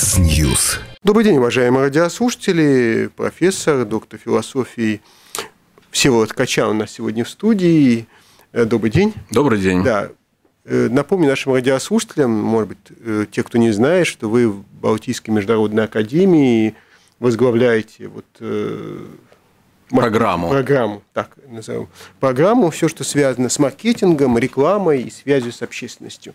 Mix News. Добрый день, уважаемые радиослушатели. Профессор, доктор философии Всеволод Качан у нас сегодня в студии. Э, добрый день. Добрый день. Да. Э, напомню нашим радиослушателям, может быть, э, те, кто не знает, что вы в Балтийской международной академии возглавляете вот Программу. Программу, так назовем. Программу, все, что связано с маркетингом, рекламой и связью с общественностью.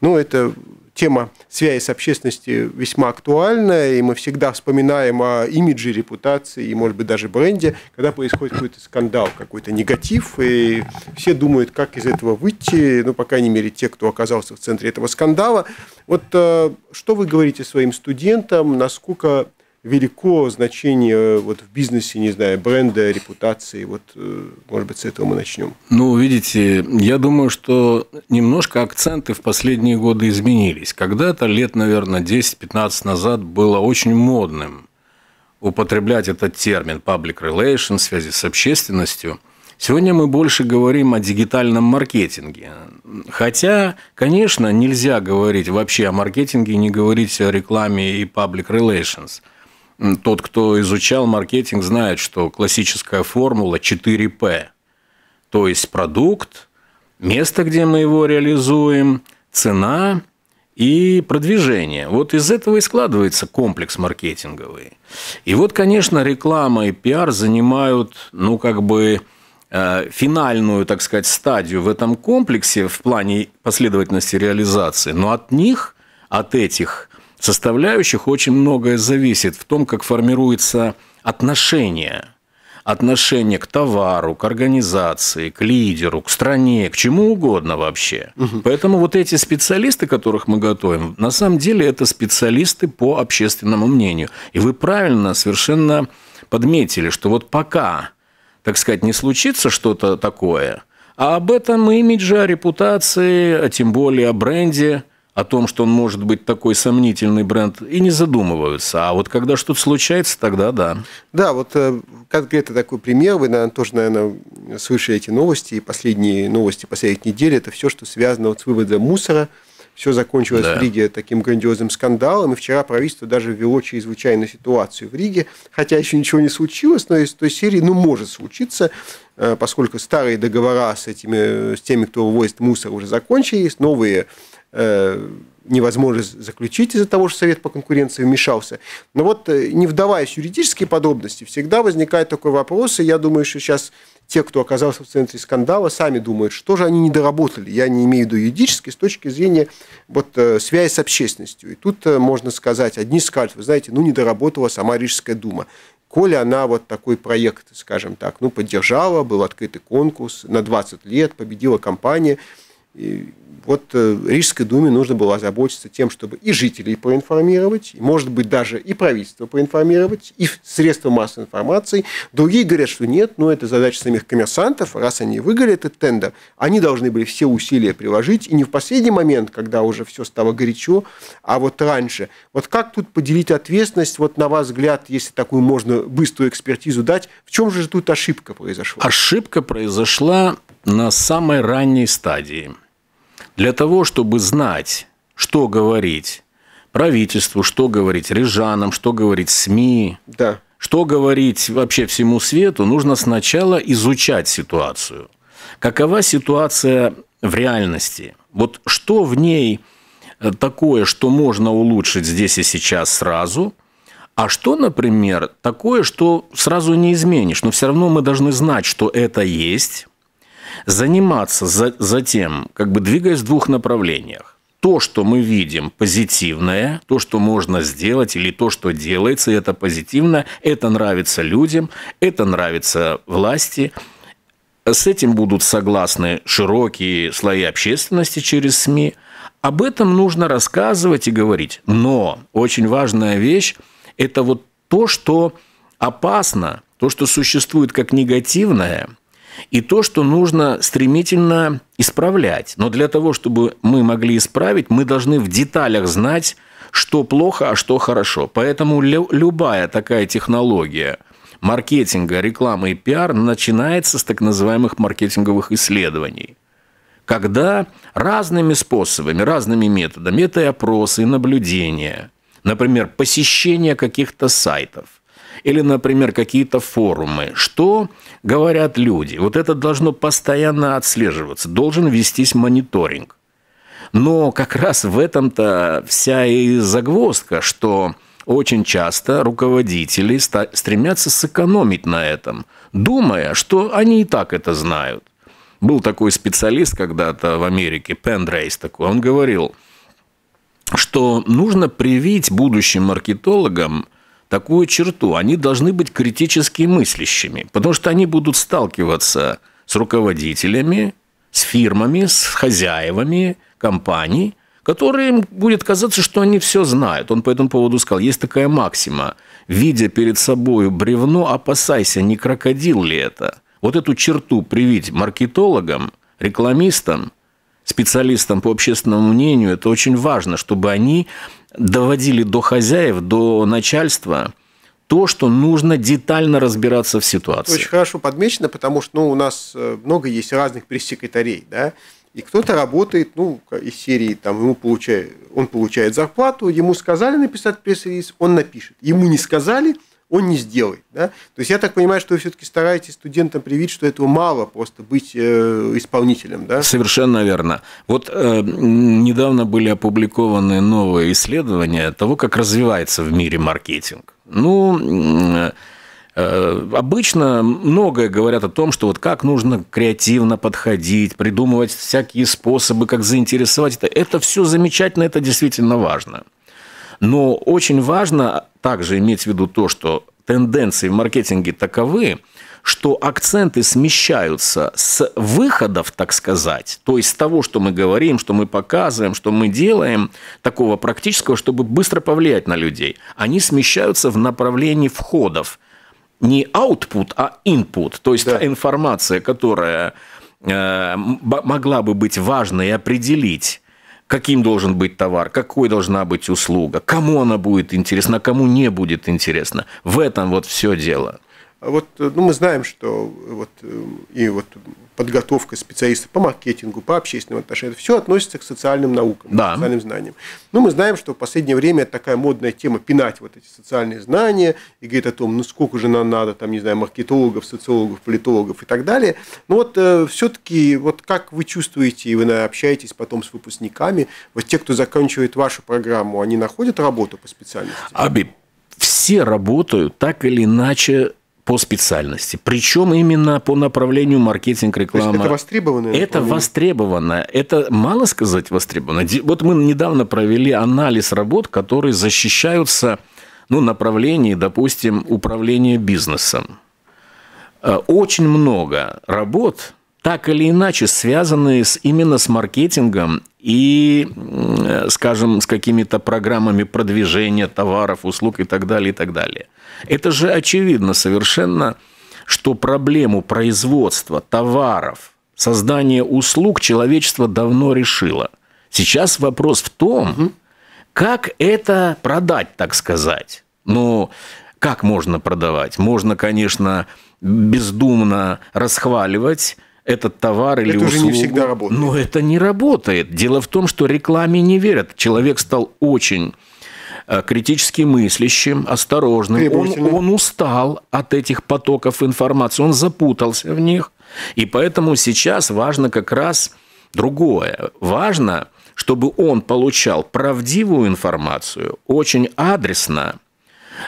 Ну, это тема связи с общественностью весьма актуальна, и мы всегда вспоминаем о имидже, репутации и, может быть, даже бренде, когда происходит какой-то скандал, какой-то негатив, и все думают, как из этого выйти, ну, по крайней мере, те, кто оказался в центре этого скандала. Вот э, что вы говорите своим студентам, насколько велико значение э, вот в бизнесе, не знаю, бренда, репутации. Вот, э, может быть, с этого мы начнем. Ну, видите, я думаю, что немножко акценты в последние годы изменились. Когда-то лет, наверное, 10-15 назад было очень модным употреблять этот термин public relations, связи с общественностью. Сегодня мы больше говорим о дигитальном маркетинге. Хотя, конечно, нельзя говорить вообще о маркетинге, не говорить о рекламе и public relations – тот, кто изучал маркетинг, знает, что классическая формула 4П. То есть продукт, место, где мы его реализуем, цена и продвижение. Вот из этого и складывается комплекс маркетинговый. И вот, конечно, реклама и пиар занимают, ну, как бы, э, финальную, так сказать, стадию в этом комплексе в плане последовательности реализации. Но от них, от этих составляющих очень многое зависит в том, как формируется отношение. Отношение к товару, к организации, к лидеру, к стране, к чему угодно вообще. Угу. Поэтому вот эти специалисты, которых мы готовим, на самом деле это специалисты по общественному мнению. И вы правильно совершенно подметили, что вот пока, так сказать, не случится что-то такое, а об этом имидже, о репутации, а тем более о бренде – о том, что он может быть такой сомнительный бренд, и не задумываются. А вот когда что-то случается, тогда да. Да, вот э, конкретно такой пример. Вы, наверное, тоже, наверное, слышали эти новости. И последние новости последних недель – это все, что связано вот с выводом мусора. Все закончилось да. в Риге таким грандиозным скандалом. И вчера правительство даже ввело чрезвычайную ситуацию в Риге. Хотя еще ничего не случилось, но из той серии, ну, может случиться, поскольку старые договора с, этими, с теми, кто вывозит мусор, уже закончились. Новые Э, невозможно заключить из-за того, что Совет по конкуренции вмешался. Но вот э, не вдаваясь в юридические подробности, всегда возникает такой вопрос, и я думаю, что сейчас те, кто оказался в центре скандала, сами думают, что же они не доработали. Я не имею в виду юридически, с точки зрения вот, э, связи с общественностью. И тут можно сказать, одни скажут, вы знаете, ну не доработала сама Рижская дума. Коли она вот такой проект, скажем так, ну, поддержала, был открытый конкурс на 20 лет, победила компания – и вот э, Рижской думе нужно было озаботиться тем, чтобы и жителей проинформировать, и, может быть, даже и правительство проинформировать, и средства массовой информации. Другие говорят, что нет, но это задача самих коммерсантов. Раз они выиграли этот тендер, они должны были все усилия приложить, и не в последний момент, когда уже все стало горячо, а вот раньше. Вот как тут поделить ответственность, вот на ваш взгляд, если такую можно быструю экспертизу дать, в чем же тут ошибка произошла? Ошибка произошла на самой ранней стадии – для того, чтобы знать, что говорить правительству, что говорить рижанам, что говорить СМИ, да. что говорить вообще всему свету, нужно сначала изучать ситуацию. Какова ситуация в реальности? Вот что в ней э, такое, что можно улучшить здесь и сейчас сразу – а что, например, такое, что сразу не изменишь, но все равно мы должны знать, что это есть, заниматься за, затем, как бы двигаясь в двух направлениях. То, что мы видим позитивное, то, что можно сделать, или то, что делается, это позитивно, это нравится людям, это нравится власти, с этим будут согласны широкие слои общественности через СМИ. Об этом нужно рассказывать и говорить. Но очень важная вещь – это вот то, что опасно, то, что существует как негативное – и то, что нужно стремительно исправлять. Но для того, чтобы мы могли исправить, мы должны в деталях знать, что плохо, а что хорошо. Поэтому любая такая технология маркетинга, рекламы и пиар начинается с так называемых маркетинговых исследований. Когда разными способами, разными методами, это и опросы, и наблюдения, например, посещение каких-то сайтов, или, например, какие-то форумы. Что говорят люди? Вот это должно постоянно отслеживаться, должен вестись мониторинг. Но как раз в этом-то вся и загвоздка, что очень часто руководители стремятся сэкономить на этом, думая, что они и так это знают. Был такой специалист когда-то в Америке, Пендрейс такой, он говорил, что нужно привить будущим маркетологам такую черту. Они должны быть критически мыслящими, потому что они будут сталкиваться с руководителями, с фирмами, с хозяевами компаний, которым будет казаться, что они все знают. Он по этому поводу сказал, есть такая максима, видя перед собой бревно, опасайся, не крокодил ли это. Вот эту черту привить маркетологам, рекламистам, специалистам по общественному мнению, это очень важно, чтобы они доводили до хозяев, до начальства то, что нужно детально разбираться в ситуации. Очень хорошо подмечено, потому что ну, у нас э, много есть разных пресс-секретарей, да, и кто-то работает, ну, из серии, там, ему получает, он получает зарплату, ему сказали написать пресс-релиз, он напишет. Ему не сказали, он не сделает. Да? То есть я так понимаю, что вы все-таки стараетесь студентам привить, что этого мало просто быть э, исполнителем. Да? Совершенно верно. Вот э, недавно были опубликованы новые исследования того, как развивается в мире маркетинг. Ну, э, обычно многое говорят о том, что вот как нужно креативно подходить, придумывать всякие способы, как заинтересовать. Это, это все замечательно, это действительно важно. Но очень важно также иметь в виду то, что тенденции в маркетинге таковы, что акценты смещаются с выходов, так сказать, то есть с того, что мы говорим, что мы показываем, что мы делаем, такого практического, чтобы быстро повлиять на людей, они смещаются в направлении входов. Не output, а input, то есть да. та информация, которая э, могла бы быть важной и определить каким должен быть товар, какой должна быть услуга, кому она будет интересна, кому не будет интересна. В этом вот все дело. Вот, ну, мы знаем, что вот, и вот подготовка специалистов по маркетингу, по общественным отношениям, это все относится к социальным наукам, да. к социальным знаниям. Но мы знаем, что в последнее время это такая модная тема пинать вот эти социальные знания и говорить о том, ну сколько же нам надо, там, не знаю, маркетологов, социологов, политологов и так далее. Но вот э, все-таки, вот как вы чувствуете, и вы наверное, общаетесь потом с выпускниками, вот те, кто заканчивает вашу программу, они находят работу по специальности? Аби, все работают так или иначе по специальности. Причем именно по направлению маркетинг, реклама. это востребовано? Это востребовано. Это мало сказать востребовано. Вот мы недавно провели анализ работ, которые защищаются ну, направлении, допустим, управления бизнесом. Э, очень много работ, так или иначе связанные с, именно с маркетингом и, скажем, с какими-то программами продвижения товаров, услуг и так далее, и так далее. Это же очевидно совершенно, что проблему производства товаров, создания услуг человечество давно решило. Сейчас вопрос в том, как это продать, так сказать. Ну, как можно продавать? Можно, конечно, бездумно расхваливать, этот товар или это услугу. уже не всегда работает. Но это не работает. Дело в том, что рекламе не верят. Человек стал очень э, критически мыслящим, осторожным. Он, он устал от этих потоков информации, он запутался в них. И поэтому сейчас важно как раз другое. Важно, чтобы он получал правдивую информацию, очень адресно,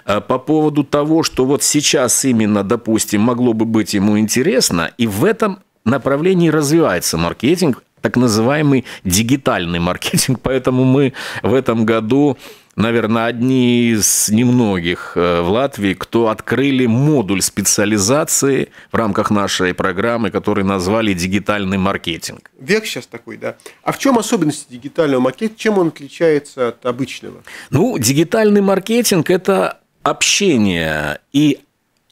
э, по поводу того, что вот сейчас именно, допустим, могло бы быть ему интересно, и в этом направлении развивается маркетинг, так называемый дигитальный маркетинг. Поэтому мы в этом году наверное, одни из немногих э, в Латвии, кто открыли модуль специализации в рамках нашей программы, который назвали «Дигитальный маркетинг». Век сейчас такой, да. А в чем особенности дигитального маркетинга? Чем он отличается от обычного? Ну, дигитальный маркетинг – это общение и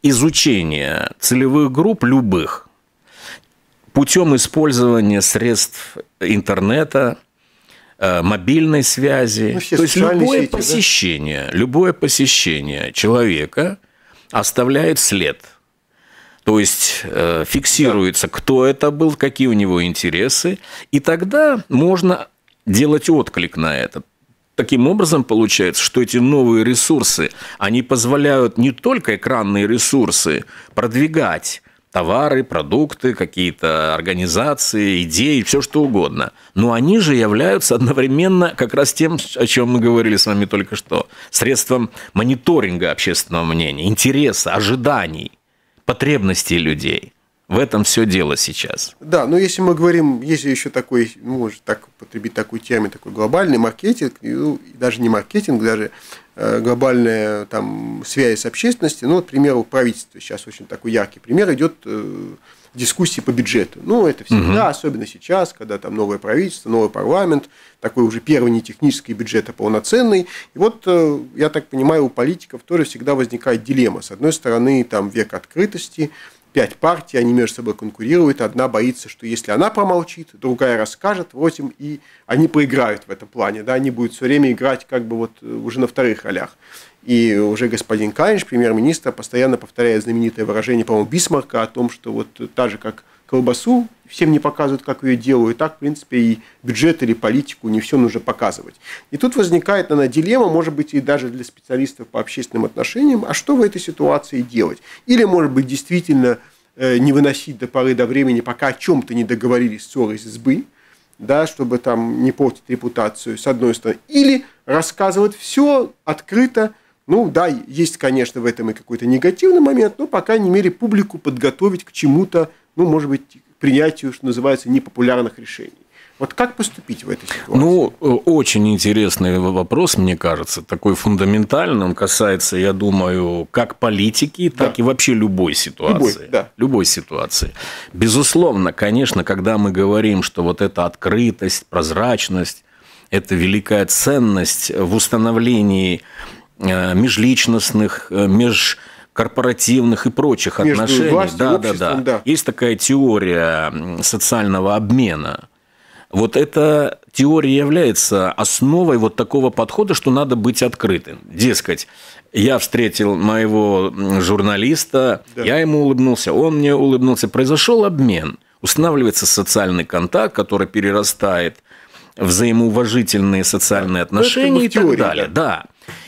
изучение целевых групп любых путем использования средств интернета, э, мобильной связи. Ну, То есть любое сети, посещение, да? любое посещение человека оставляет след. То есть э, фиксируется, да. кто это был, какие у него интересы, и тогда можно делать отклик на это. таким образом получается, что эти новые ресурсы, они позволяют не только экранные ресурсы продвигать, товары, продукты, какие-то организации, идеи, все что угодно. Но они же являются одновременно как раз тем, о чем мы говорили с вами только что, средством мониторинга общественного мнения, интереса, ожиданий, потребностей людей. В этом все дело сейчас. Да, но если мы говорим, если еще такой, может так потребить такой термин, такой глобальный маркетинг, ну, даже не маркетинг, даже глобальная там связь с общественностью, ну, вот, к примеру, правительство сейчас очень такой яркий пример идет э, дискуссии по бюджету. Ну, это всегда, угу. особенно сейчас, когда там новое правительство, новый парламент, такой уже первый не технический бюджет, а полноценный. И вот, э, я так понимаю, у политиков тоже всегда возникает дилемма. С одной стороны, там век открытости, пять партий, они между собой конкурируют, одна боится, что если она промолчит, другая расскажет, вот им и они проиграют в этом плане, да, они будут все время играть как бы вот э, уже на вторых ролях. И уже господин Кайнш, премьер-министр, постоянно повторяет знаменитое выражение, по-моему, Бисмарка о том, что вот та же, как колбасу всем не показывают, как ее делают, так, в принципе, и бюджет или политику не все нужно показывать. И тут возникает, наверное, дилемма, может быть, и даже для специалистов по общественным отношениям, а что в этой ситуации делать? Или, может быть, действительно э, не выносить до поры до времени, пока о чем-то не договорились ссоры из избы, да, чтобы там не портить репутацию, с одной стороны, или рассказывать все открыто, ну да, есть, конечно, в этом и какой-то негативный момент, но, по крайней мере, публику подготовить к чему-то ну, может быть, принятию, что называется, непопулярных решений. Вот как поступить в этой ситуации? Ну, очень интересный вопрос, мне кажется, такой фундаментальный. Он касается, я думаю, как политики, так да. и вообще любой ситуации. Любой, да. любой ситуации. Безусловно, конечно, когда мы говорим, что вот эта открытость, прозрачность, это великая ценность в установлении э, межличностных, э, меж корпоративных и прочих Между отношений. Властью, да, да, да, да. Есть такая теория социального обмена. Вот эта теория является основой вот такого подхода, что надо быть открытым. Дескать, я встретил моего журналиста, да. я ему улыбнулся, он мне улыбнулся. Произошел обмен. Устанавливается социальный контакт, который перерастает взаимоуважительные социальные отношения и так теории, далее. Да. да.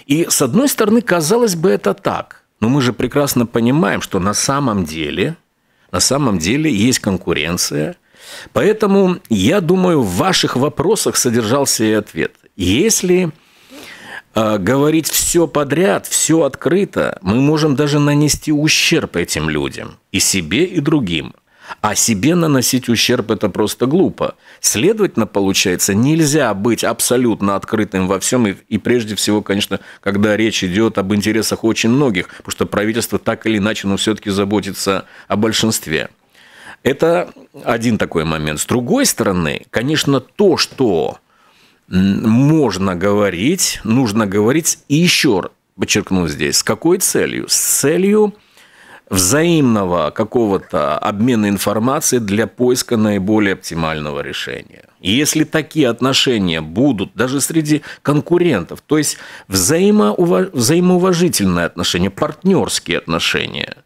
И с одной стороны, казалось бы, это так. Но мы же прекрасно понимаем, что на самом деле, на самом деле есть конкуренция. Поэтому я думаю, в ваших вопросах содержался и ответ. Если э, говорить все подряд, все открыто, мы можем даже нанести ущерб этим людям, и себе, и другим. А себе наносить ущерб – это просто глупо. Следовательно, получается, нельзя быть абсолютно открытым во всем, и, и прежде всего, конечно, когда речь идет об интересах очень многих, потому что правительство так или иначе, но все-таки заботится о большинстве. Это один такой момент. С другой стороны, конечно, то, что можно говорить, нужно говорить и еще подчеркну здесь, с какой целью? С целью – взаимного какого-то обмена информацией для поиска наиболее оптимального решения. И если такие отношения будут даже среди конкурентов, то есть взаимоуваж... взаимоуважительные отношения, партнерские отношения.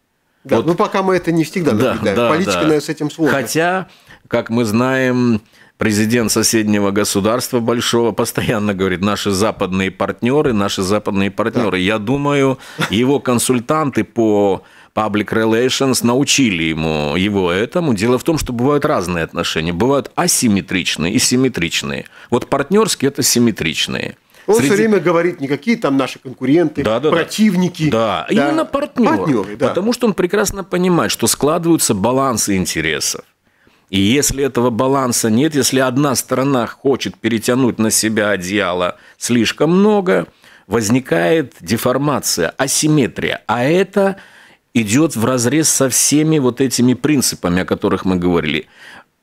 Да, вот, ну пока мы это не всегда да. Да, Политика, да. наверное, с этим сложно. Хотя, как мы знаем, президент соседнего государства большого постоянно говорит, наши западные партнеры, наши западные партнеры. Да. Я думаю, его консультанты по Public Relations научили ему, его этому. Дело в том, что бывают разные отношения. Бывают асимметричные и симметричные. Вот партнерские – это симметричные. Он Среди... все время говорит, никакие там наши конкуренты, да, да, противники. Да, да. именно партнеры. партнеры да. Потому что он прекрасно понимает, что складываются балансы интересов. И если этого баланса нет, если одна сторона хочет перетянуть на себя одеяло слишком много, возникает деформация, асимметрия. А это идет в разрез со всеми вот этими принципами, о которых мы говорили.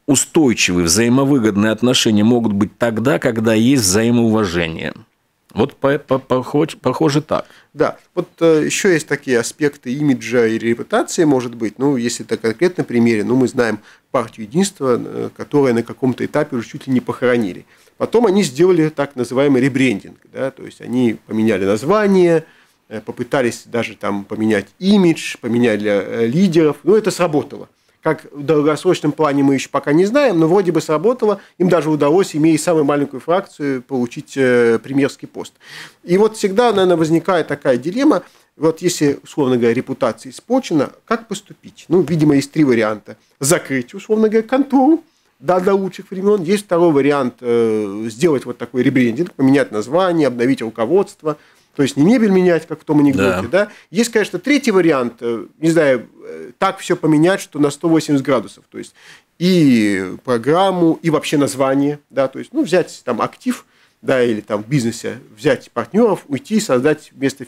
Устойчивые, взаимовыгодные отношения могут быть тогда, когда есть взаимоуважение. Вот по, по, похоже, похоже так. Да, вот э, еще есть такие аспекты имиджа и репутации, может быть. Ну, если это конкретно примере, ну, мы знаем партию единства, э, которая на каком-то этапе уже чуть ли не похоронили. Потом они сделали так называемый ребрендинг, да, то есть они поменяли название, попытались даже там поменять имидж, поменяли э, лидеров, но это сработало. как в долгосрочном плане мы еще пока не знаем, но вроде бы сработало. Им даже удалось, имея самую маленькую фракцию, получить э, премьерский пост. И вот всегда, наверное, возникает такая дилемма. Вот если, условно говоря, репутация испорчена, как поступить? Ну, видимо, есть три варианта. Закрыть, условно говоря, контору, да, до лучших времен. Есть второй вариант э, сделать вот такой ребрендинг, поменять название, обновить руководство – то есть не мебель менять, как в том анекдоте, да. да? Есть, конечно, третий вариант, э, не знаю, э, так все поменять, что на 180 градусов. То есть и программу, и вообще название, да, то есть, ну, взять там актив, да, или там в бизнесе взять партнеров, уйти, создать вместо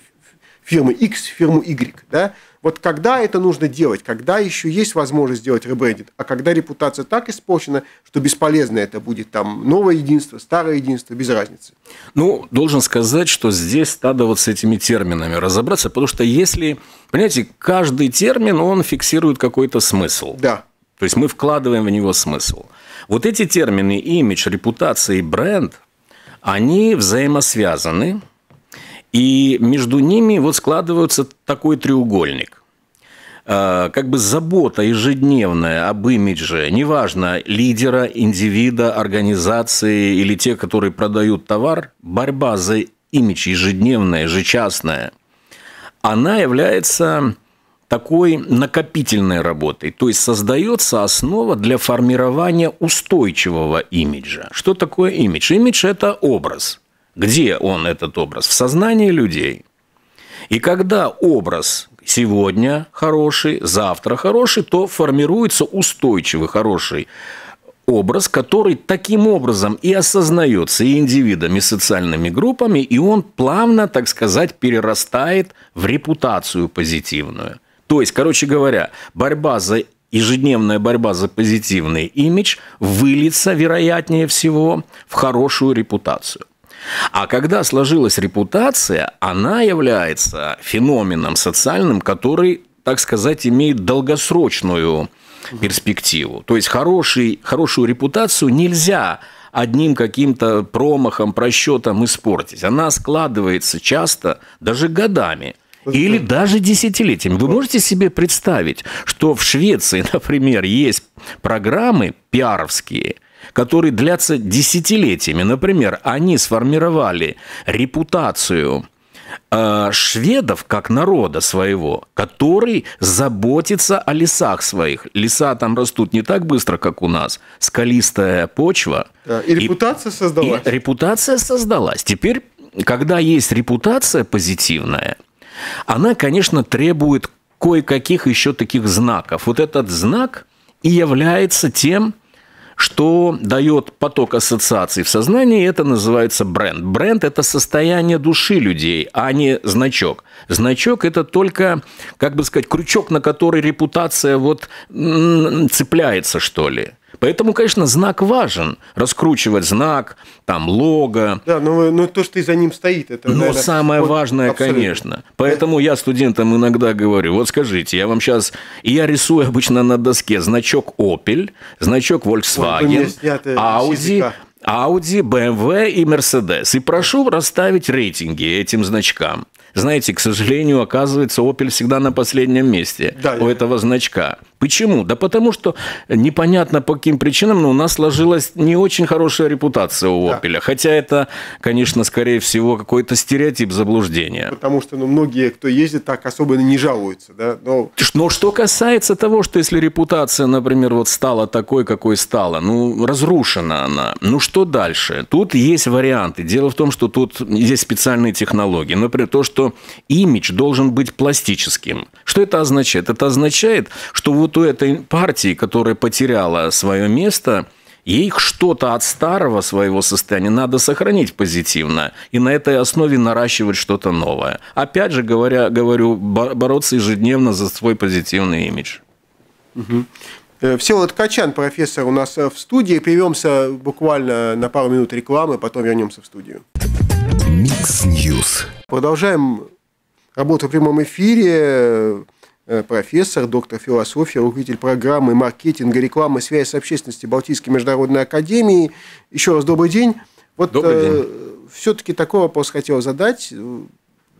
фирмы X фирму Y, да, вот когда это нужно делать, когда еще есть возможность сделать ребрендинг, а когда репутация так испорчена, что бесполезно это будет там новое единство, старое единство, без разницы. Ну, должен сказать, что здесь надо вот с этими терминами разобраться, потому что если, понимаете, каждый термин, он фиксирует какой-то смысл. Да. То есть мы вкладываем в него смысл. Вот эти термины имидж, репутация и бренд, они взаимосвязаны, и между ними вот складывается такой треугольник. А, как бы забота ежедневная об имидже, неважно, лидера, индивида, организации или те, которые продают товар, борьба за имидж ежедневная, ежечасная, она является такой накопительной работой. То есть создается основа для формирования устойчивого имиджа. Что такое имидж? Имидж – это образ. Где он, этот образ? В сознании людей. И когда образ сегодня хороший, завтра хороший, то формируется устойчивый хороший образ, который таким образом и осознается и индивидами, и социальными группами, и он плавно, так сказать, перерастает в репутацию позитивную. То есть, короче говоря, борьба за ежедневная борьба за позитивный имидж выльется, вероятнее всего, в хорошую репутацию. А когда сложилась репутация, она является феноменом социальным, который, так сказать, имеет долгосрочную перспективу. То есть хороший, хорошую репутацию нельзя одним каким-то промахом, просчетом испортить. Она складывается часто даже годами. Или даже десятилетиями. Вы можете себе представить, что в Швеции, например, есть программы пиаровские – которые длятся десятилетиями. Например, они сформировали репутацию э, шведов как народа своего, который заботится о лесах своих. Леса там растут не так быстро, как у нас. Скалистая почва. Да, и репутация и, создалась. И репутация создалась. Теперь, когда есть репутация позитивная, она, конечно, требует кое-каких еще таких знаков. Вот этот знак и является тем, что дает поток ассоциаций в сознании, это называется бренд. Бренд – это состояние души людей, а не значок. Значок – это только, как бы сказать, крючок, на который репутация вот цепляется, что ли. Поэтому, конечно, знак важен. Раскручивать знак, там, лого. Да, но, но то, что за ним стоит, это, Но наверное, самое вот важное, абсолютно. конечно. Поэтому я студентам иногда говорю, вот скажите, я вам сейчас... И я рисую обычно на доске значок Opel, значок Volkswagen, Audi... Audi, BMW и Mercedes. И прошу расставить рейтинги этим значкам. Знаете, к сожалению, оказывается, Opel всегда на последнем месте да, у я... этого значка. Почему? Да потому что непонятно по каким причинам, но у нас сложилась не очень хорошая репутация у да. Opel. Хотя это, конечно, скорее всего, какой-то стереотип заблуждения. Потому что ну, многие, кто ездит, так особенно не жалуются. Да? Но... но что касается того, что если репутация, например, вот стала такой, какой стала, ну, разрушена она, ну что дальше? Тут есть варианты. Дело в том, что тут есть специальные технологии. Например, то, что имидж должен быть пластическим. Что это означает? Это означает, что вот у этой партии, которая потеряла свое место, ей что-то от старого своего состояния надо сохранить позитивно и на этой основе наращивать что-то новое. Опять же, говоря, говорю, бороться ежедневно за свой позитивный имидж. Угу. Всеволод Качан, профессор, у нас э, в студии. Прервемся буквально на пару минут рекламы, потом вернемся в студию. Mix News. Продолжаем работу в прямом эфире. Э, профессор, доктор философии, руководитель программы маркетинга, рекламы, связи с общественностью Балтийской международной академии. Еще раз добрый день. Вот добрый день. Э, все-таки такой вопрос хотел задать.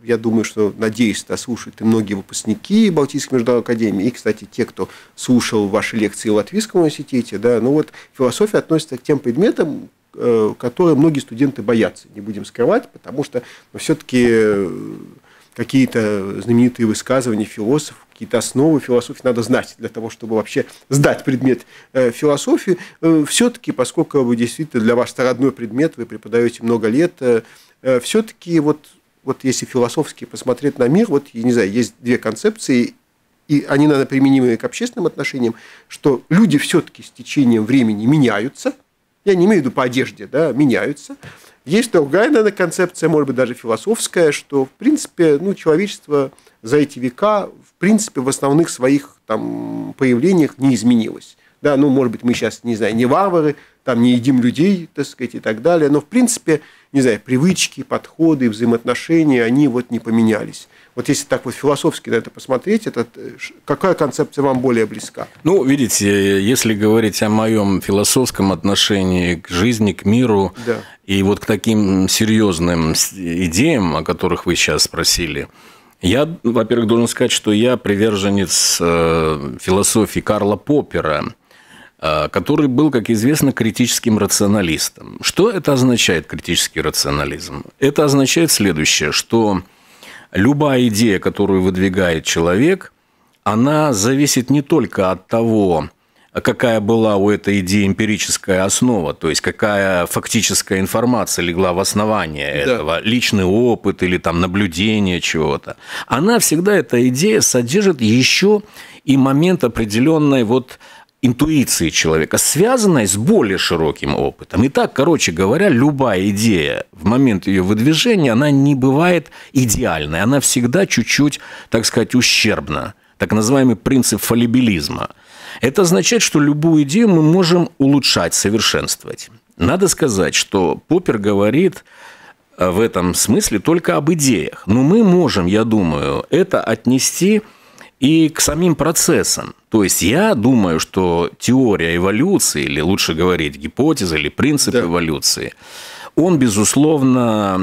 я думаю, что, надеюсь, это слушают и многие выпускники Балтийской международной академии, и, кстати, те, кто слушал ваши лекции в Латвийском университете, да, ну вот философия относится к тем предметам, которые многие студенты боятся, не будем скрывать, потому что ну, все-таки э, какие-то знаменитые высказывания философов, какие-то основы философии надо знать для того, чтобы вообще сдать предмет э, философии. Все-таки, поскольку вы действительно для вас родной предмет, вы преподаете много лет, все-таки вот вот если философски посмотреть на мир, вот, я не знаю, есть две концепции, и они, наверное, применимы к общественным отношениям, что люди все-таки с течением времени меняются, я не имею в виду по одежде, да, меняются. Есть другая, наверное, концепция, может быть, даже философская, что, в принципе, ну, человечество за эти века, в принципе, в основных своих там, появлениях не изменилось. Да, ну, может быть, мы сейчас, не знаю, не варвары, там не едим людей, так сказать, и так далее, но, в принципе, не знаю, привычки, подходы, взаимоотношения, они вот не поменялись. Вот если так вот философски на это посмотреть, это, какая концепция вам более близка? Ну, видите, если говорить о моем философском отношении к жизни, к миру да. и вот к таким серьезным идеям, о которых вы сейчас спросили, я, во-первых, должен сказать, что я приверженец э, философии Карла Поппера – Э, который был, как известно, критическим рационалистом. Что это означает, критический рационализм? Это означает следующее, что любая идея, которую выдвигает человек, она зависит не только от того, какая была у этой идеи эмпирическая основа, то есть какая фактическая информация легла в основание этого, да. личный опыт или там наблюдение чего-то. Она всегда, эта идея, содержит еще и момент определенной вот интуиции человека, связанной с более широким опытом. Итак, короче говоря, любая идея в момент ее выдвижения, она не бывает идеальной, она всегда чуть-чуть, так сказать, ущербна. Так называемый принцип фалибилизма. Это означает, что любую идею мы можем улучшать, совершенствовать. Надо сказать, что Поппер говорит э, в этом смысле только об идеях. Но мы можем, я думаю, это отнести и к самим процессам. То есть я думаю, что теория эволюции, или лучше говорить гипотеза или принцип да. эволюции, он, безусловно,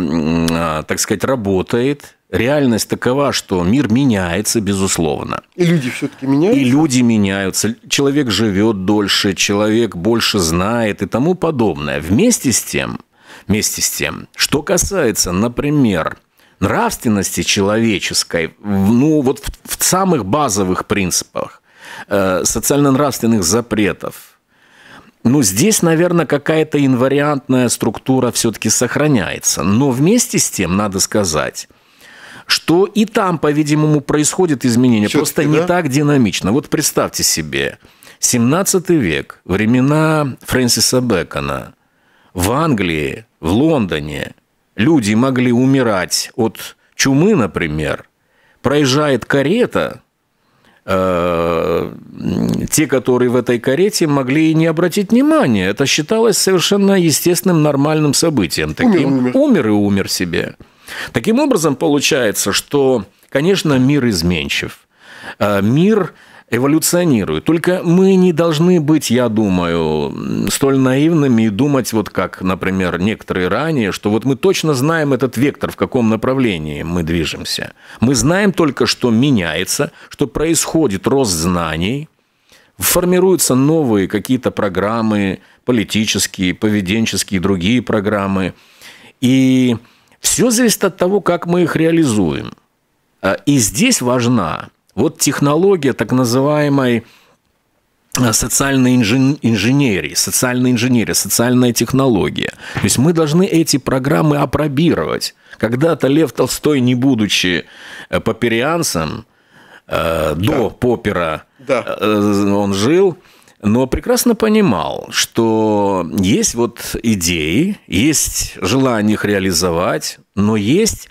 а, так сказать, работает. Реальность такова, что мир меняется, безусловно. И люди все-таки меняются. И люди меняются. Человек живет дольше, человек больше знает и тому подобное. Вместе с тем, вместе с тем, что касается, например, нравственности человеческой, ну вот в, в самых базовых принципах, социально-нравственных запретов, ну, здесь, наверное, какая-то инвариантная структура все-таки сохраняется. Но вместе с тем, надо сказать, что и там, по-видимому, происходит изменение, просто не да? так динамично. Вот представьте себе, 17 век, времена Фрэнсиса Бэкона, в Англии, в Лондоне, люди могли умирать от чумы, например, проезжает карета, э, те, которые в этой карете, могли и не обратить внимания. Это считалось совершенно естественным, нормальным событием. Таким, умер, умер. умер и умер себе. Таким образом, получается, что, конечно, мир изменчив. Э, мир эволюционирует. Только мы не должны быть, я думаю, столь наивными и думать, вот как, например, некоторые ранее, что вот мы точно знаем этот вектор, в каком направлении мы движемся. Мы знаем только, что меняется, что происходит рост знаний, формируются новые какие-то программы, политические, поведенческие, другие программы. И все зависит от того, как мы их реализуем. А, и здесь важна вот технология так называемой э, социальной инженерии, социальная инженерия, социальная технология. То есть мы должны эти программы опробировать. Когда-то Лев Толстой, не будучи э, поперианцем, э, до Попера да. он жил, но прекрасно понимал, что есть вот идеи, есть желание их реализовать, но есть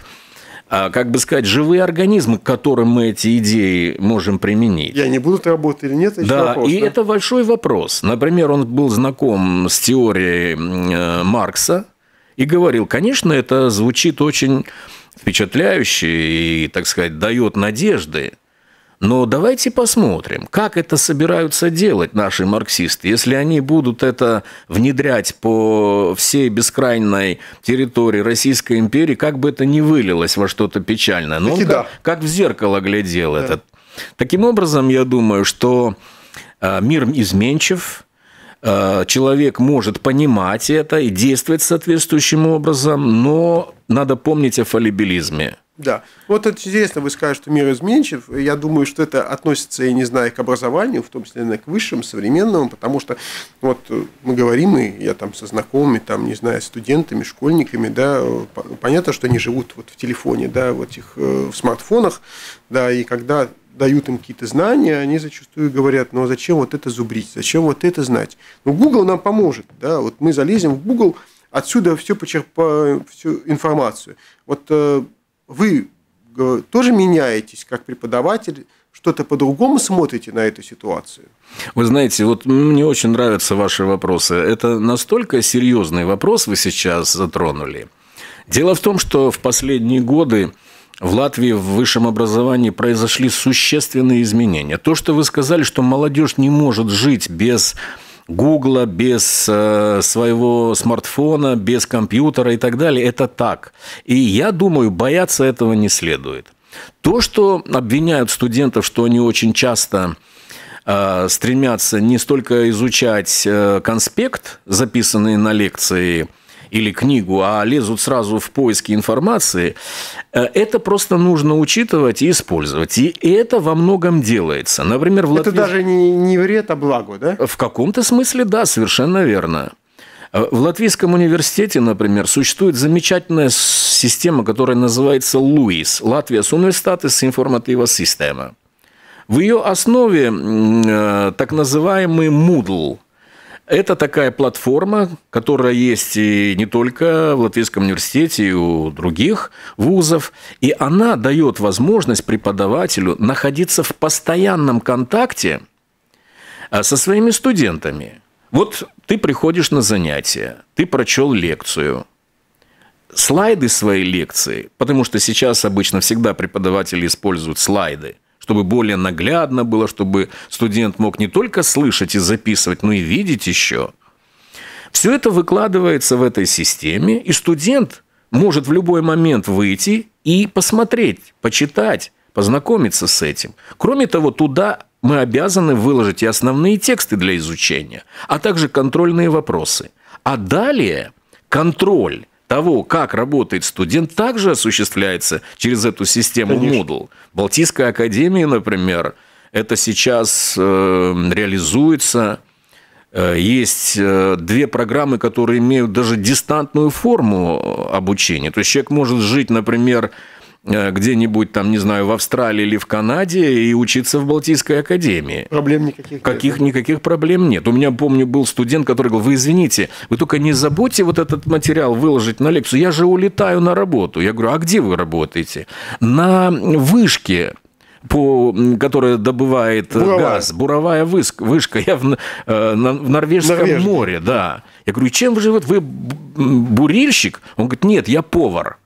как бы сказать, живые организмы, к которым мы эти идеи можем применить. И они будут работать или нет, да, вопрос. И да? это большой вопрос. Например, он был знаком с теорией э, Маркса и говорил, конечно, это звучит очень впечатляюще и, так сказать, дает надежды, Но давайте посмотрим, как это собираются делать наши марксисты. Если они будут это внедрять по всей бескрайней территории Российской империи, как бы это ни вылилось во что-то печальное. Но ну, как, да. как в зеркало глядел да. этот. Таким образом, я думаю, что э, мир изменчив, э, человек может понимать это и действовать соответствующим образом, но надо помнить о фалибилизме. Да. Вот это интересно, вы скажете, что мир изменчив. Я думаю, что это относится, я не знаю, к образованию, в том числе наверное, к высшему, современному, потому что вот мы говорим, и я там со знакомыми, там, не знаю, студентами, школьниками, да, понятно, что они живут вот в телефоне, да, в этих, э, в смартфонах, да, и когда дают им какие-то знания, они зачастую говорят, ну а зачем вот это зубрить, зачем вот это знать? Ну, Google нам поможет, да, вот мы залезем в Google, отсюда все почерпаем, всю информацию. Вот э, вы э, тоже меняетесь как преподаватель, что-то по-другому смотрите на эту ситуацию? Вы знаете, вот мне очень нравятся ваши вопросы. Это настолько серьезный вопрос вы сейчас затронули. Дело в том, что в последние годы в Латвии в высшем образовании произошли существенные изменения. То, что вы сказали, что молодежь не может жить без Гугла, без э, своего смартфона, без компьютера и так далее. Это так. И я думаю, бояться этого не следует. То, что обвиняют студентов, что они очень часто э, стремятся не столько изучать э, конспект, записанный на лекции, или книгу, а лезут сразу в поиски информации, э, это просто нужно учитывать и использовать. И это во многом делается. Например, в Латвии... Это даже не, не вред, а благо, да? В каком-то смысле, да, совершенно верно. Э, в Латвийском университете, например, существует замечательная система, которая называется ЛУИС – Латвия университетис информатива система. В ее основе э, так называемый Moodle – это такая платформа, которая есть и не только в Латвийском университете, и у других вузов. И она дает возможность преподавателю находиться в постоянном контакте а, со своими студентами. Вот ты приходишь на занятия, ты прочел лекцию, слайды своей лекции, потому что сейчас обычно всегда преподаватели используют слайды – чтобы более наглядно было, чтобы студент мог не только слышать и записывать, но и видеть еще. Все это выкладывается в этой системе, и студент может в любой момент выйти и посмотреть, почитать, познакомиться с этим. Кроме того, туда мы обязаны выложить и основные тексты для изучения, а также контрольные вопросы. А далее контроль того, как работает студент, также осуществляется через эту систему Конечно. Moodle. Балтийская академия, например, это сейчас э, реализуется. Э, есть э, две программы, которые имеют даже дистантную форму обучения. То есть человек может жить, например, Э, где-нибудь там, не знаю, в Австралии или в Канаде и учиться в Балтийской академии. Проблем никаких Каких, нет. Никаких проблем нет. У меня, помню, был студент, который говорил, вы извините, вы только не забудьте вот этот материал выложить на лекцию, я же улетаю на работу. Я говорю, а где вы работаете? На вышке по, которая добывает буровая. газ, буровая вышка, вышка я в, э, в Норвежском Норвежия. море, да. Я говорю, чем вы живете? Вы бурильщик? Он говорит, нет, я повар.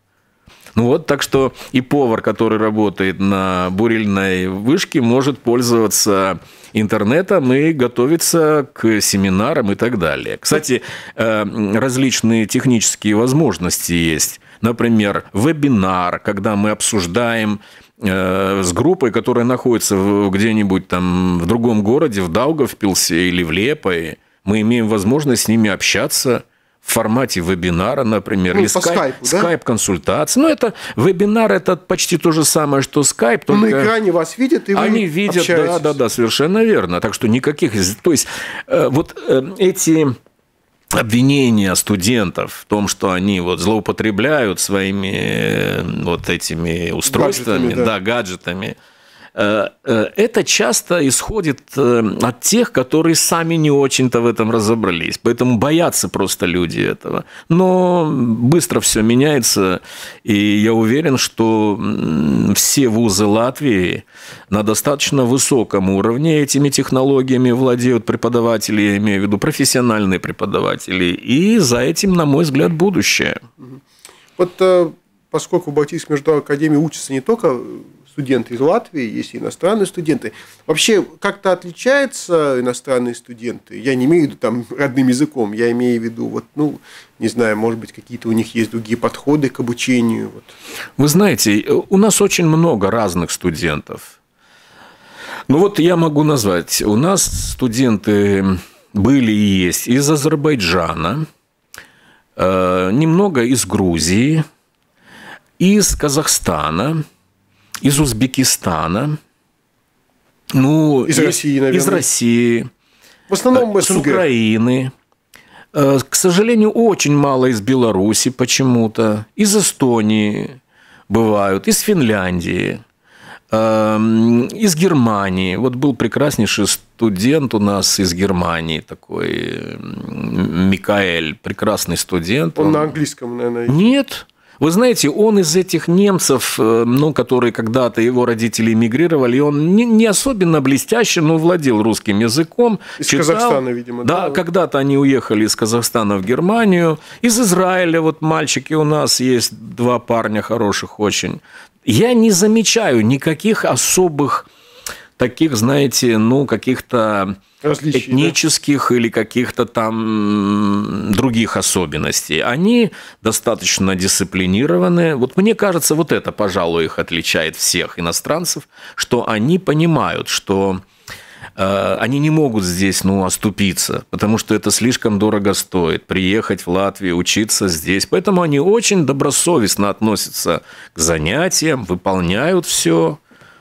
Ну вот, так что и повар, который работает на бурильной вышке, может пользоваться интернетом и готовиться к семинарам и так далее. Кстати, э, различные технические возможности есть. Например, вебинар, когда мы обсуждаем э, с группой, которая находится где-нибудь там в другом городе, в Даугавпилсе или в Лепое, мы имеем возможность с ними общаться – в формате вебинара, например, ну, или скайп, скайпу, да? скайп-консультации. Ну, это вебинар, это почти то же самое, что скайп. Только... На экране вас видят, и вы Они видят, общаетесь. да, да, да, совершенно верно. Так что никаких... То есть, э, вот э, эти обвинения студентов в том, что они вот злоупотребляют своими э, вот этими устройствами, гаджетами, да. да, гаджетами, это часто исходит э, от тех, которые сами не очень-то в этом разобрались. Поэтому боятся просто люди этого. Но быстро все меняется, и я уверен, что все вузы Латвии на достаточно высоком уровне этими технологиями владеют преподаватели, я имею в виду профессиональные преподаватели, и за этим, на мой взгляд, будущее. Вот поскольку в Балтийской международной академии учатся не только студенты из Латвии, есть иностранные студенты. Вообще, как-то отличаются иностранные студенты? Я не имею в виду там родным языком, я имею в виду, вот, ну, не знаю, может быть, какие-то у них есть другие подходы к обучению. Вот. Вы знаете, у нас очень много разных студентов. Ну вот я могу назвать, у нас студенты были и есть из Азербайджана, э, немного из Грузии, из Казахстана, из Узбекистана, ну, из, из России, наверное. Из России. В основном с Украины. Э, к сожалению, очень мало из Беларуси почему-то, из Эстонии бывают, из Финляндии, эм, из Германии. Вот был прекраснейший студент у нас из Германии, такой Микаэль, прекрасный студент. Он, он... на английском, наверное. Нет, вы знаете, он из этих немцев, э, ну, которые когда-то его родители эмигрировали, он не, не особенно блестяще, но владел русским языком. Из читал. Казахстана, видимо. Да, да, когда-то они уехали из Казахстана в Германию. Из Израиля вот мальчики у нас есть, два парня хороших очень. Я не замечаю никаких особых таких, знаете, ну, каких-то Различий, этнических да? или каких-то там других особенностей. Они достаточно дисциплинированы. Вот мне кажется, вот это, пожалуй, их отличает всех иностранцев, что они понимают, что э, они не могут здесь, ну, оступиться, потому что это слишком дорого стоит, приехать в Латвию, учиться здесь. Поэтому они очень добросовестно относятся к занятиям, выполняют все,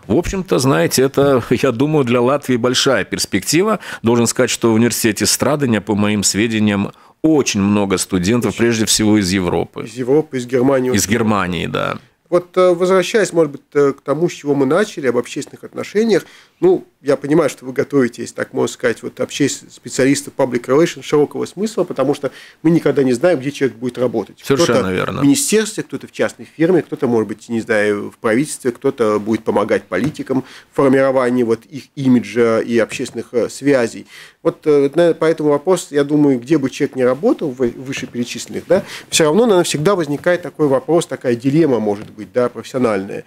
в общем-то, знаете, это, я думаю, для Латвии большая перспектива. Должен сказать, что в университете Страдания, по моим сведениям, очень много студентов, прежде всего из Европы. Из Европы, из Германии. Из Германии, да. Вот э, возвращаясь, может быть, э, к тому, с чего мы начали, об общественных отношениях, ну, я понимаю, что вы готовитесь, так можно сказать, вот общественные специалисты public relations широкого смысла, потому что мы никогда не знаем, где человек будет работать. Совершенно кто-то верно. в министерстве, кто-то в частной фирме, кто-то, может быть, не знаю, в правительстве, кто-то будет помогать политикам в формировании вот их имиджа и общественных э, связей. Вот наверное, по этому вопросу, я думаю, где бы человек не работал, вышеперечисленных, да, все равно, наверное, всегда возникает такой вопрос, такая дилемма, может быть, да, профессиональная.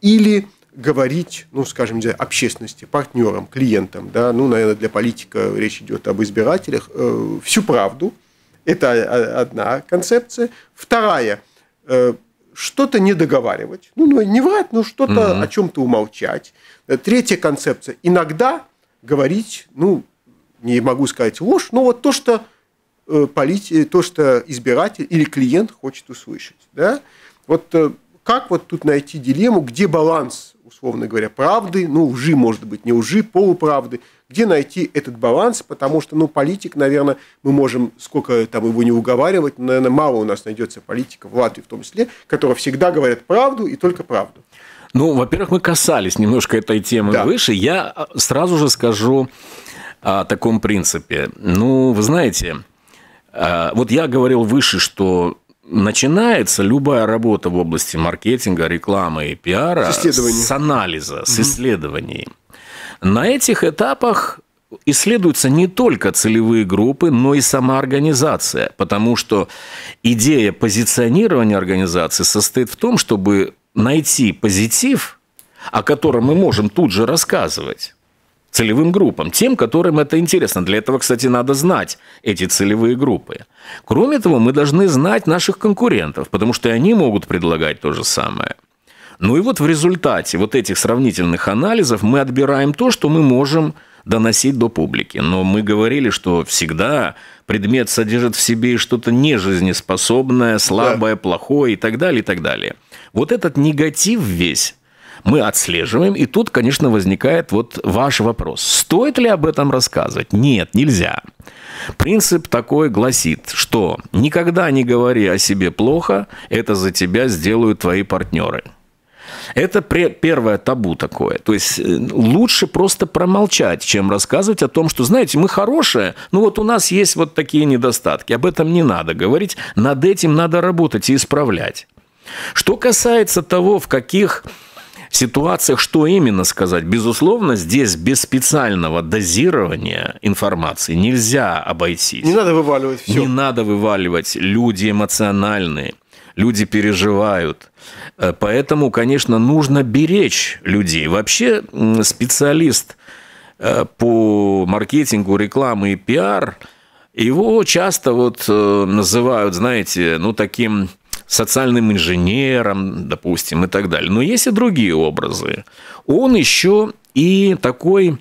Или говорить, ну, скажем, общественности, партнерам, клиентам, да, ну, наверное, для политика речь идет об избирателях, э, всю правду. Это одна концепция. Вторая э, что-то не договаривать, ну, ну не врать, но что-то угу. о чем-то умолчать. Третья концепция иногда говорить, ну, не могу сказать ложь, но вот то, что э, полити, то, что избиратель или клиент хочет услышать, да. Вот э, как вот тут найти дилемму, где баланс условно говоря, правды, ну, лжи, может быть, не лжи, полуправды, где найти этот баланс, потому что, ну, политик, наверное, мы можем, сколько там его не уговаривать, но, наверное, мало у нас найдется политика в Латвии в том числе, которые всегда говорят правду и только правду. Ну, во-первых, мы касались немножко этой темы да. выше. Я а, сразу же скажу о таком принципе. Ну, вы знаете, а, вот я говорил выше, что начинается любая работа в области маркетинга, рекламы и пиара с, с анализа, с исследований. На этих этапах исследуются не только целевые группы, но и сама организация, потому что идея позиционирования организации состоит в том, чтобы найти позитив, о котором мы можем тут же рассказывать целевым группам, тем, которым это интересно. Для этого, кстати, надо знать эти целевые группы. Кроме того, мы должны знать наших конкурентов, потому что они могут предлагать то же самое. Ну и вот в результате вот этих сравнительных анализов мы отбираем то, что мы можем доносить до публики. Но мы говорили, что всегда предмет содержит в себе что-то нежизнеспособное, слабое, да. плохое и так далее, и так далее. Вот этот негатив весь мы отслеживаем, и тут, конечно, возникает вот ваш вопрос. Стоит ли об этом рассказывать? Нет, нельзя. Принцип такой гласит, что никогда не говори о себе плохо, это за тебя сделают твои партнеры. Это первое табу такое. То есть э, лучше просто промолчать, чем рассказывать о том, что, знаете, мы хорошие, но вот у нас есть вот такие недостатки. Об этом не надо говорить, над этим надо работать и исправлять. Что касается того, в каких ситуациях что именно сказать? Безусловно, здесь без специального дозирования информации нельзя обойтись. Не надо вываливать все. Не надо вываливать. Люди эмоциональные, люди переживают. Э, поэтому, конечно, нужно беречь людей. Вообще специалист э, по маркетингу, рекламы и пиар, его часто вот э, называют, знаете, ну таким социальным инженером, допустим, и так далее. Но есть и другие образы. Он еще и такой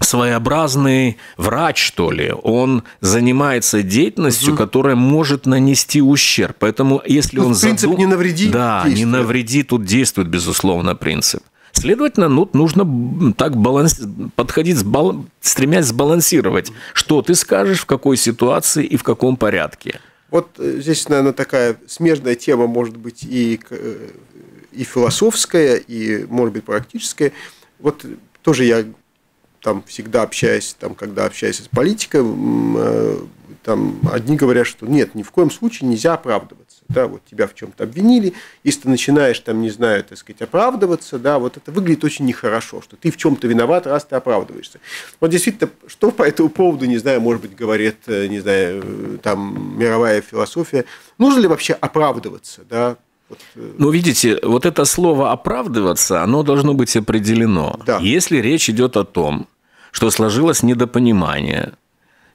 своеобразный врач, что ли. Он занимается деятельностью, угу. которая может нанести ущерб. Поэтому если ну, он... Принцип задум... не навреди. Да, действует. не навреди, тут действует, безусловно, принцип. Следовательно, ну, нужно так баланс... подходить, сбал... стремясь сбалансировать, что ты скажешь, в какой ситуации и в каком порядке. Вот э, здесь, наверное, такая смежная тема может быть и, э, и философская, и, может быть, практическая. Вот тоже я там всегда общаясь, там, когда общаюсь с политикой, э, там одни говорят, что нет, ни в коем случае нельзя оправдываться. Да, вот тебя в чем-то обвинили, если ты начинаешь, там, не знаю, так сказать, оправдываться, да, вот это выглядит очень нехорошо, что ты в чем-то виноват, раз ты оправдываешься. Вот действительно, что по этому поводу, не знаю, может быть, говорит, э, не знаю, э, там, мировая философия, нужно ли вообще оправдываться, да, ну, видите, вот это слово оправдываться, оно должно быть определено. Да. Если речь идет о том, что сложилось недопонимание,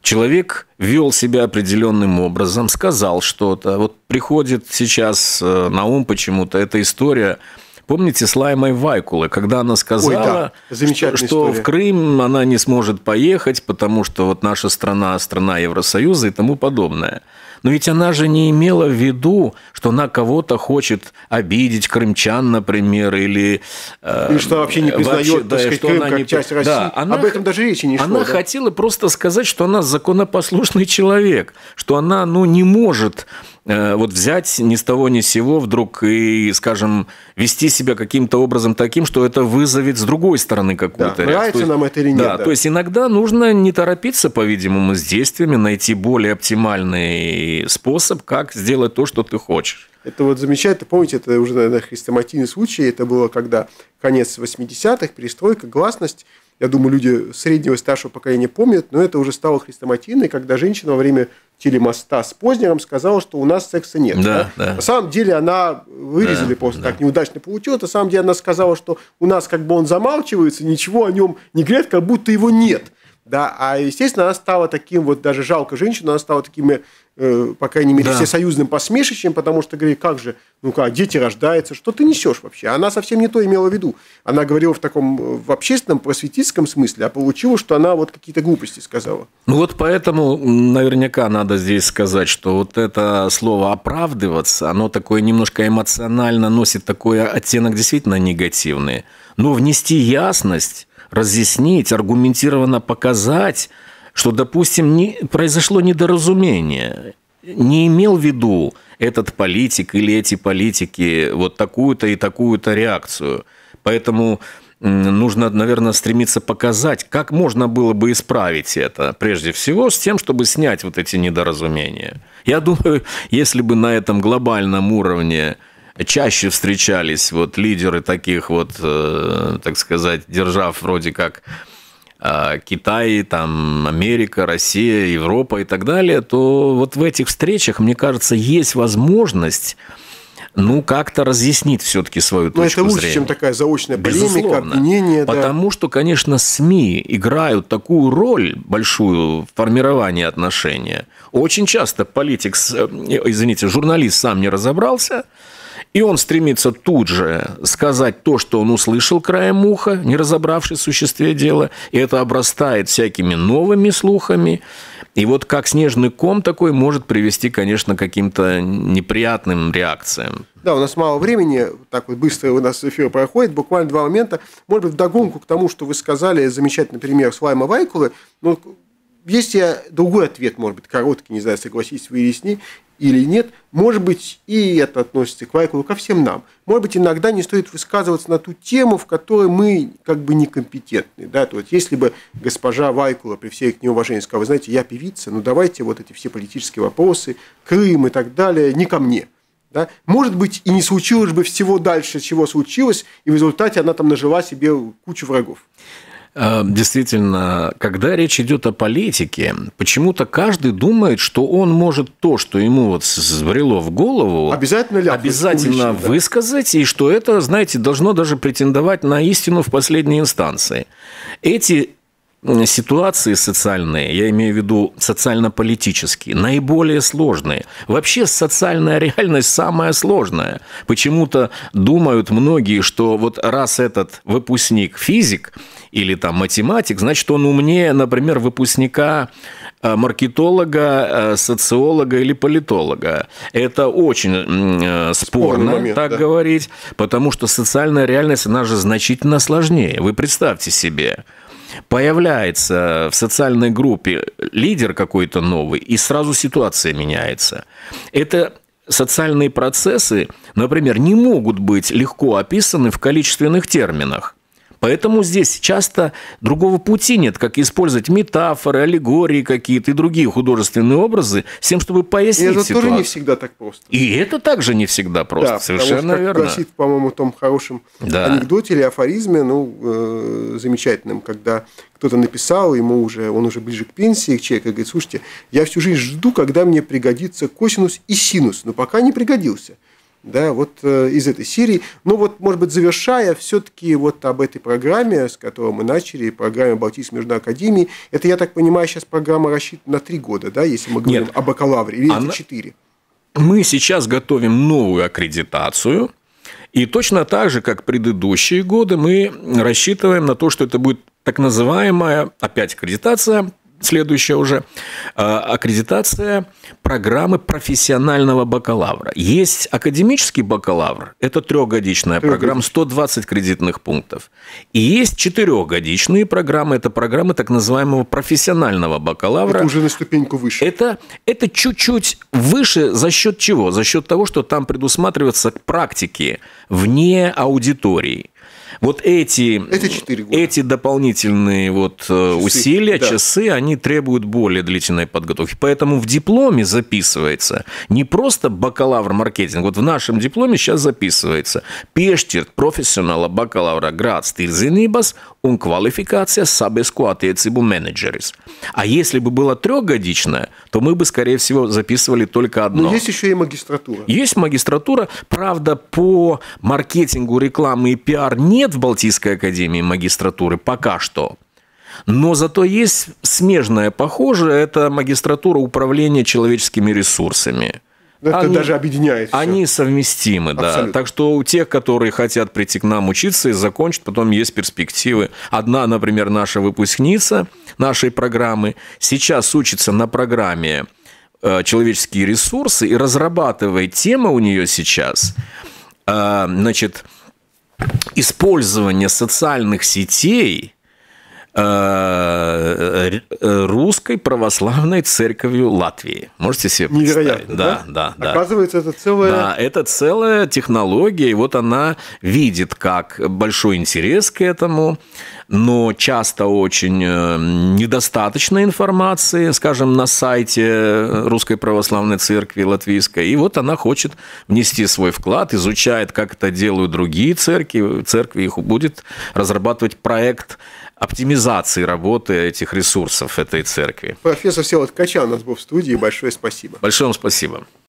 человек вел себя определенным образом, сказал что-то. Вот приходит сейчас э, на ум почему-то эта история. Помните с Лаймой Вайкулы, когда она сказала, Ой, да. что, что в Крым она не сможет поехать, потому что вот наша страна страна Евросоюза и тому подобное. Но ведь она же не имела в виду, что она кого-то хочет обидеть, крымчан, например, или... Э, что вообще не признает, вообще, да, сказать, что Крым она как не... часть России. Да, она, Об этом даже речи не шло. Она да? хотела просто сказать, что она законопослушный человек, что она ну, не может вот взять ни с того ни с сего вдруг и, скажем, вести себя каким-то образом таким, что это вызовет с другой стороны какую-то да. Нравится нам это или нет. Да, да, то есть иногда нужно не торопиться, по-видимому, с действиями, найти более оптимальный способ, как сделать то, что ты хочешь. Это вот замечательно, помните, это уже, наверное, хрестоматийный случай, это было когда конец 80-х, перестройка, гласность, я думаю, люди среднего и старшего поколения помнят, но это уже стало хрестоматийной, когда женщина во время телемоста с Познером сказала, что у нас секса нет. Да, да? Да. На самом деле она вырезали да, просто да. так неудачно получилось. На самом деле она сказала, что у нас как бы он замалчивается, ничего о нем не говорят, как будто его нет. Да, а естественно она стала таким вот даже жалко женщину, она стала такими Э, по крайней мере, да. всесоюзным посмешищем, потому что говорит, как же, ну как, дети рождаются, что ты несешь вообще? Она совсем не то имела в виду. Она говорила в таком, в общественном, просветительском смысле, а получилось, что она вот какие-то глупости сказала. Ну вот поэтому наверняка надо здесь сказать, что вот это слово «оправдываться», оно такое немножко эмоционально носит такой оттенок действительно негативный. Но внести ясность, разъяснить, аргументированно показать – что, допустим, не, произошло недоразумение, не имел в виду этот политик или эти политики вот такую-то и такую-то реакцию. Поэтому нужно, наверное, стремиться показать, как можно было бы исправить это, прежде всего, с тем, чтобы снять вот эти недоразумения. Я думаю, если бы на этом глобальном уровне чаще встречались вот лидеры таких вот, э, так сказать, держав вроде как а, Китай, там, Америка, Россия, Европа и так далее, то вот в этих встречах, мне кажется, есть возможность ну, как-то разъяснить все-таки свою точку. Но это лучше, зрения. чем такая заочная полемика, Безусловно. обвинение. Потому да. что, конечно, СМИ играют такую роль большую в формировании отношения. Очень часто политик, э, извините, журналист сам не разобрался, и он стремится тут же сказать то, что он услышал краем уха, не разобравшись в существе дела, и это обрастает всякими новыми слухами. И вот как снежный ком такой может привести, конечно, к каким-то неприятным реакциям. Да, у нас мало времени, так вот быстро у нас эфир проходит, буквально два момента. Может быть, вдогонку к тому, что вы сказали, замечательный пример с Лайма Вайкулы, но есть я другой ответ, может быть, короткий, не знаю, согласитесь вы или или нет, может быть, и это относится к Вайклу, ко всем нам. Может быть, иногда не стоит высказываться на ту тему, в которой мы как бы некомпетентны. Да? То есть, если бы госпожа Вайкула при всей к ней уважении сказала, вы знаете, я певица, ну давайте вот эти все политические вопросы, Крым и так далее, не ко мне. Да? Может быть, и не случилось бы всего дальше, чего случилось, и в результате она там нажила себе кучу врагов. Э, действительно, когда речь идет о политике, почему-то каждый думает, что он может то, что ему вот сбрело в голову, обязательно, обязательно высказать, и что это, знаете, должно даже претендовать на истину в последней инстанции. Эти ситуации социальные, я имею в виду социально-политические, наиболее сложные. Вообще социальная реальность самая сложная. Почему-то думают многие, что вот раз этот выпускник физик или там математик, значит, он умнее, например, выпускника э, маркетолога, э, социолога или политолога. Это очень э, спорно, момент, так да. говорить, потому что социальная реальность, она же значительно сложнее. Вы представьте себе, появляется в социальной группе лидер какой-то новый, и сразу ситуация меняется. Это социальные процессы, например, не могут быть легко описаны в количественных терминах. Поэтому здесь часто другого пути нет, как использовать метафоры, аллегории какие-то и другие художественные образы с тем, чтобы пояснить и это ситуацию. тоже не всегда так просто. И это также не всегда просто, да, совершенно потому что, как верно. гласит, по-моему, в том хорошем да. анекдоте или афоризме, ну, э, замечательном, когда кто-то написал, ему уже, он уже ближе к пенсии, человек говорит, слушайте, я всю жизнь жду, когда мне пригодится косинус и синус, но пока не пригодился да, вот э, из этой серии. Ну вот, может быть, завершая все-таки вот об этой программе, с которой мы начали, программе Балтийской международной академии, это, я так понимаю, сейчас программа рассчитана на три года, да, если мы говорим Нет, о бакалавре, или она... это четыре? Мы сейчас готовим новую аккредитацию, и точно так же, как предыдущие годы, мы рассчитываем на то, что это будет так называемая, опять аккредитация, следующая уже, а, аккредитация программы профессионального бакалавра. Есть академический бакалавр, это трехгодичная программа, 120 кредитных пунктов. И есть четырехгодичные программы, это программы так называемого профессионального бакалавра. Это уже на ступеньку выше. Это, это чуть-чуть выше за счет чего? За счет того, что там предусматриваются практики вне аудитории. Вот эти, эти дополнительные вот э, часы, усилия, да. часы, они требуют более длительной подготовки. Поэтому в дипломе записывается не просто бакалавр маркетинг. Вот в нашем дипломе сейчас записывается Пештирт профессионала бакалавра град стирзинибас un квалификация сабеску attiecību менеджерис. А если бы было трехгодичное, то мы бы, скорее всего, записывали только одно. Но есть еще и магистратура. Есть магистратура. Правда, по маркетингу, рекламы и пиар нет в Балтийской академии магистратуры пока что. Но зато есть смежная, похожая, это магистратура управления человеческими ресурсами. Это они, даже объединяет. Все. Они совместимы, Абсолютно. да. Так что у тех, которые хотят прийти к нам учиться и закончить, потом есть перспективы. Одна, например, наша выпускница нашей программы сейчас учится на программе э, человеческие ресурсы и разрабатывает тема у нее сейчас, э, значит, использование социальных сетей русской православной церковью Латвии. Можете себе представить? Невероятно, да? Да, да. Оказывается, это целая... Да, это целая технология, и вот она видит, как большой интерес к этому, но часто очень э, недостаточно информации, скажем, на сайте Русской Православной Церкви Латвийской, и вот она хочет внести свой вклад, изучает, как это делают другие церкви, церкви их будет разрабатывать проект оптимизации работы этих ресурсов этой церкви. Профессор Всеволод Качан у нас был в студии. Большое спасибо. Большое вам спасибо.